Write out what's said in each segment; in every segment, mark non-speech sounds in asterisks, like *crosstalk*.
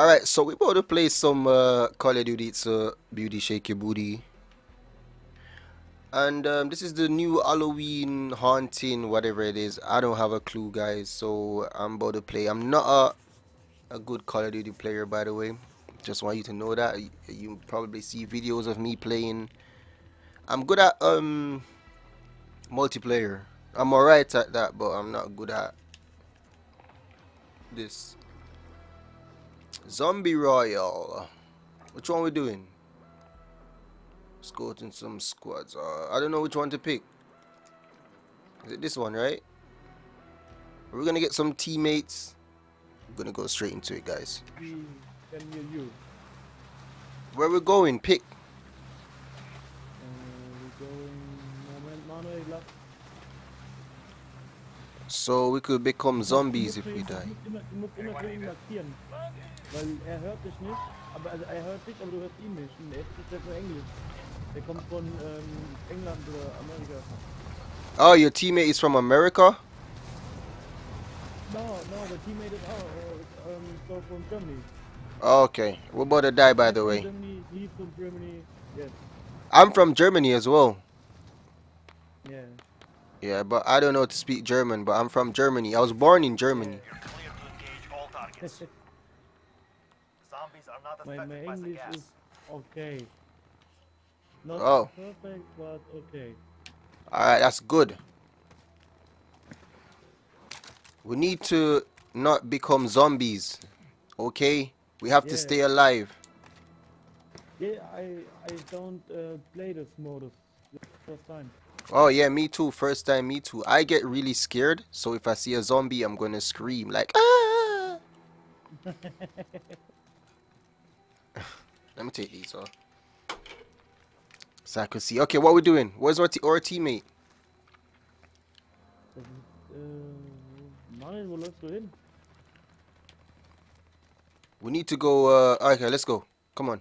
Alright, so we about to play some uh, Call of Duty. It's uh, Beauty Shake Your Booty. And um, this is the new Halloween haunting, whatever it is. I don't have a clue, guys. So I'm about to play. I'm not a, a good Call of Duty player, by the way. Just want you to know that. You, you probably see videos of me playing. I'm good at um multiplayer. I'm alright at that, but I'm not good at this. Zombie Royale. Which one we doing? In some squads. Uh, I don't know which one to pick. Is it this one, right? We're gonna get some teammates. I'm gonna go straight into it, guys. Where we going? Pick. Uh, we're going Moment Manuel left. So we could become zombies if we die. Du musst immer, du musst immer drin markieren. Weil er hört dich nicht, aber also er hört dich, aber du hörst ihn nicht. Und er spricht nur Englisch. Der kommt von ähm, England oder Amerika. Oh, your teammate is from America? No, no, the teammate is out, uh, um, so from Germany. Okay. We're about to die, by the way. Germany, he's from Germany. Yes. I'm from Germany as well. Yeah. Yeah, but I don't know to speak German, but I'm from Germany. I was born in Germany. You're clear to engage all targets. *laughs* Zombies are not my, my affected by the English is okay. Not Oh. perfect, but okay. Alright, that's good. We need to not become zombies. Okay? We have to stay alive. Yeah, I I don't uh, play this modus. This the first time. Oh yeah, me too. First time, me too. I get really scared, so if I see a zombie, I'm gonna scream like ah. *laughs* Let me take these off. So I could see. Okay, what we doing? Where's our, te- our teammate? Das ist, Manuel, wo läufst? We need to go. Uh, okay, let's go. Come on.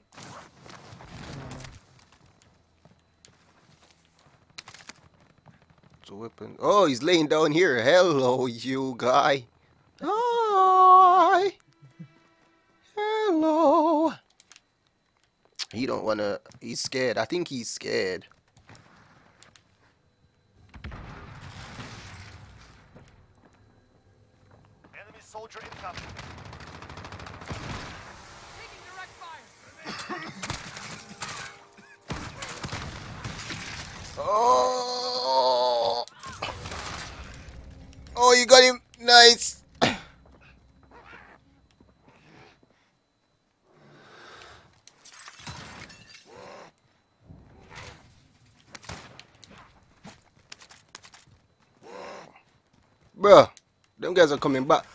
So weapon. Oh, he's laying down here. Hello, you guy. Hi. Hello. He don't wanna. He's scared. I think he's scared. Enemy soldier incoming. Taking direct fire. *laughs* oh. Oh, you got him. Nice. Bruh, them guys are coming back.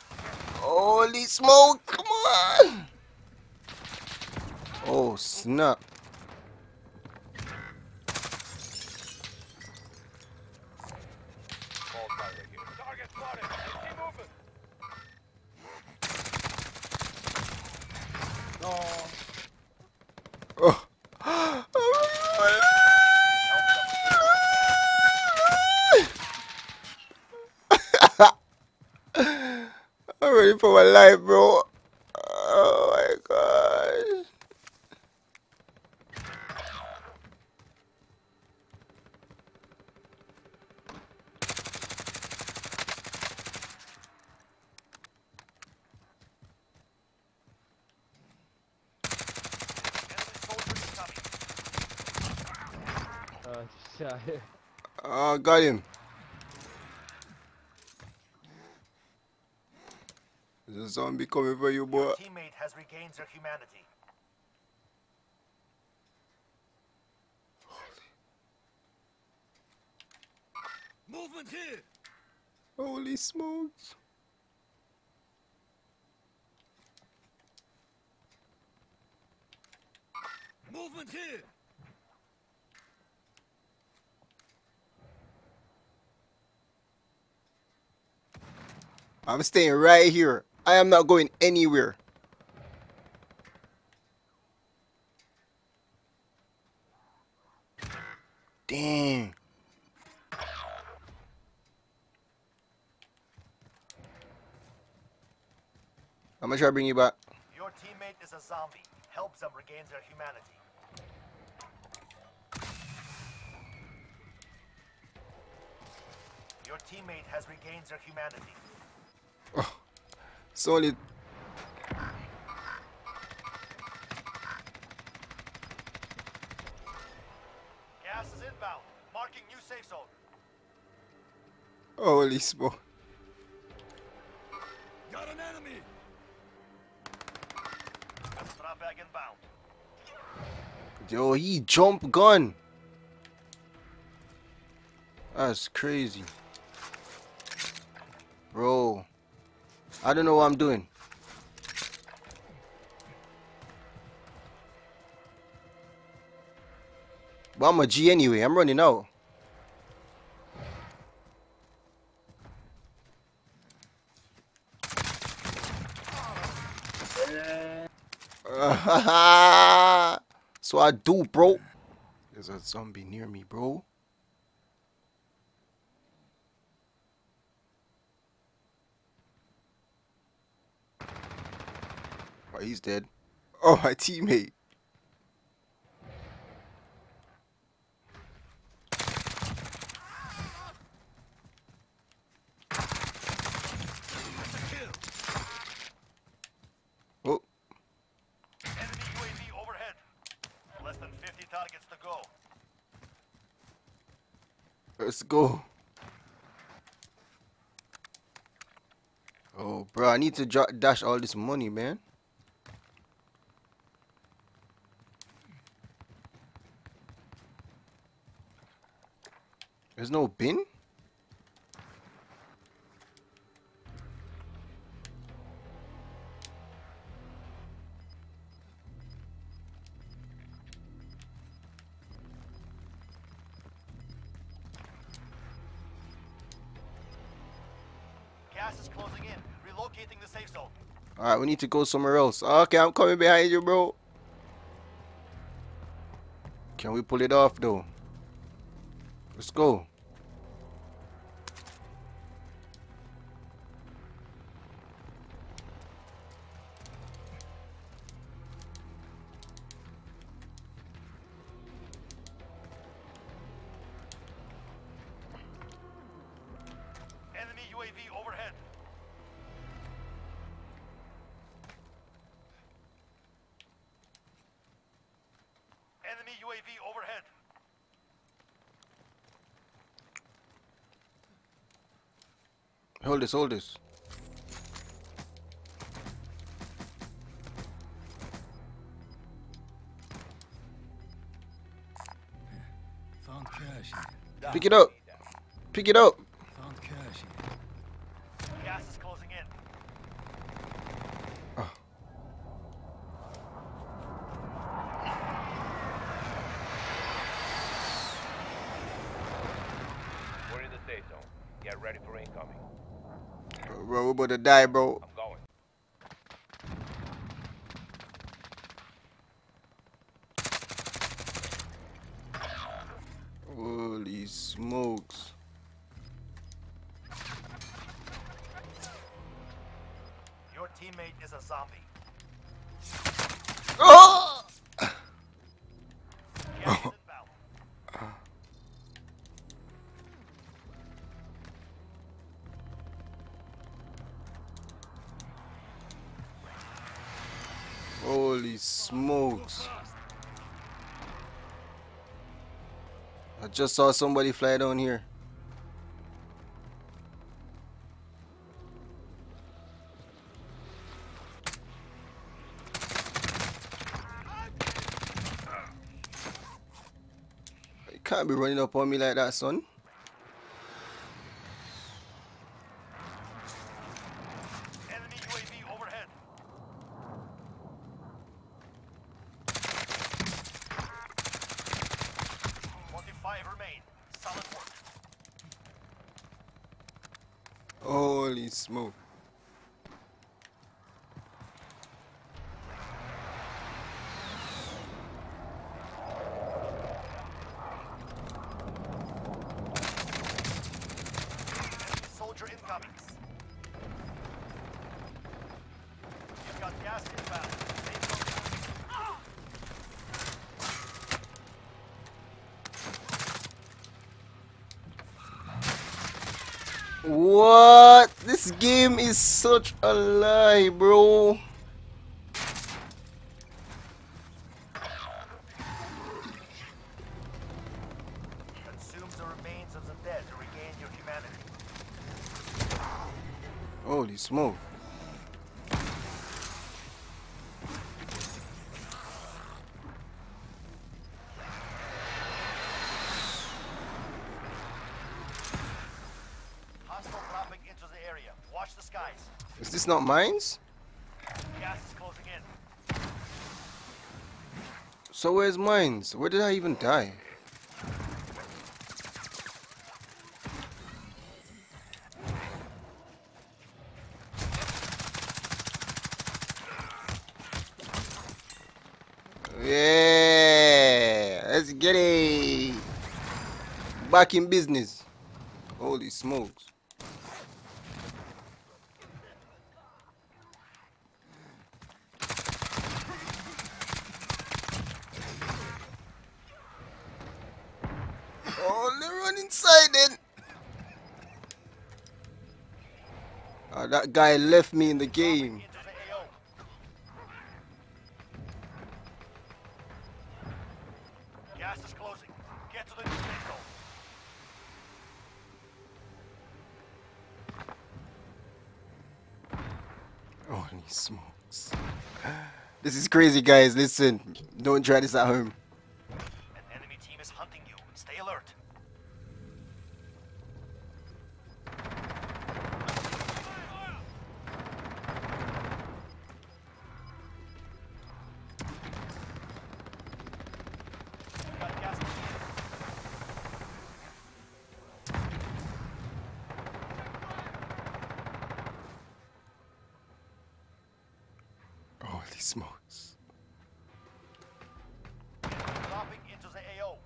Holy smoke, come on. Oh, snap. I'm ready for my life, bro. Oh my god. Enemy soldier incoming. Ah, scheiße. Oh, got him. There's a zombie coming for you, boy. Your teammate has regained their humanity. Movement here. Holy smokes. Movement here. I'm staying right here. I am not going anywhere. Dang. I'm gonna try to bring you back. Your teammate is a zombie. Help them regain their humanity. Your teammate has regained their humanity. It's only Gas is inbound. Marking new safe zone. holy smoke. Got an enemy. Drop bag inbound. Yo, he jump gun. That's crazy. Bro. I don't know what I'm doing. But I'm a G anyway. I'm running out. *laughs* so I do, bro. There's a zombie near me, bro. He's dead. Oh, my teammate. Oh, Enemy UAV overhead. Less than 50 targets to go. let's go. Oh, bro, I need to dash all this money, man. There's no bin? Gas is closing in. Relocating the safe zone. Alright, we need to go somewhere else. Okay, I'm coming behind you, bro. Can we pull it off, though? Let's go. UAV overhead. Enemy UAV overhead. Hold this, hold this. Pick it up. Pick it up. Found. Gas is closing in. We're in the safe zone. Get ready for incoming. Bro, we're about to die, bro. I'm going. Holy smokes. Your teammate is a zombie. Just saw somebody fly down here. You can't be running up on me like that, son. Enemy UAV overhead. Twenty-five remain. Solid work. Holy smoke. Enemy soldier incoming. You've got gas inbound. What? This game is such a lie, bro. Consume the remains of the dead to regain your humanity. Holy smoke. Hostile dropping into the area. Watch the skies. Is this not mines? Gas is closing in. So where's mines? Where did I even die? Yeah, let's get it. Back in business. Holy smokes. Oh, run. Oh, ah, that guy left me in the game. Into the AO. Gas is closing. Get to the new safe zone. Oh, Holy smokes. This is crazy, guys. Listen, don't try this at home. Smokes. Dropping into the AO.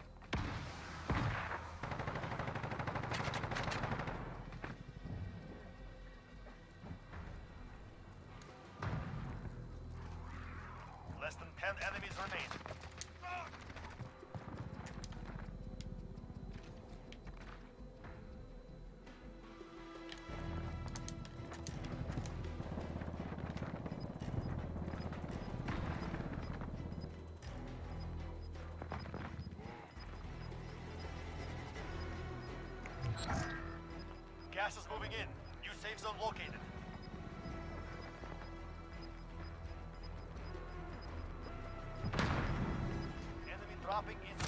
Less than 10 enemies remain. Gas is moving in. New safe zone located. Enemy dropping into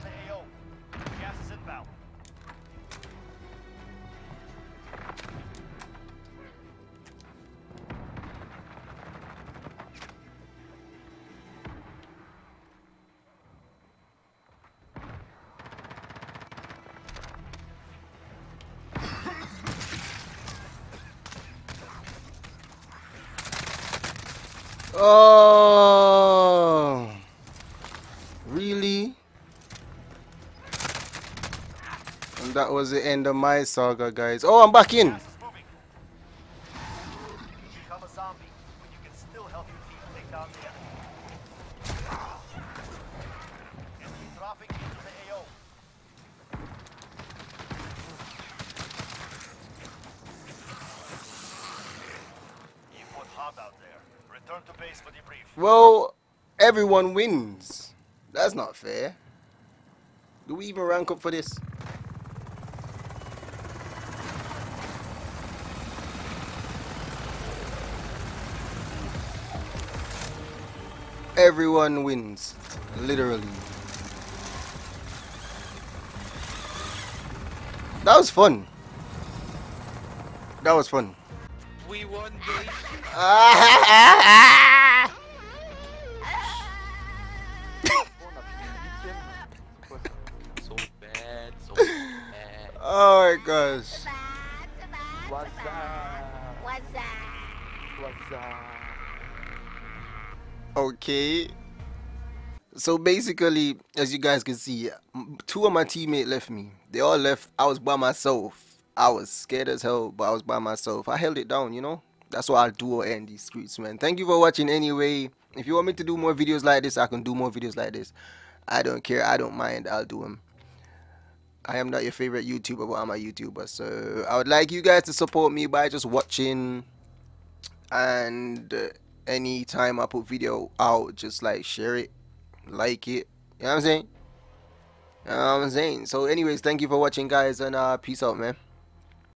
Oh, really? And that was the end of my saga, guys. Oh, I'm back in. Out there. Return to base for debrief. Well, everyone wins. That's not fair. Do we even rank up for this? Everyone wins. Literally. That was fun. That was fun. We won, baby. so bad, so bad. oh my gosh. What's up? What's up? Okay. So basically, as you guys can see, two of my teammates left me. They all left. I was by myself. I was scared as hell, but I was by myself. I held it down, you know. That's what I'll do in these streets, man. Thank you for watching anyway. If you want me to do more videos like this, I can do more videos like this. I don't care. I don't mind. I'll do them. I am not your favorite YouTuber, but I'm a YouTuber. So I would like you guys to support me by just watching and uh, anytime I put video out, just like share it, like it. You know what I'm saying? You know what I'm saying? So anyways, thank you for watching guys and uh peace out man.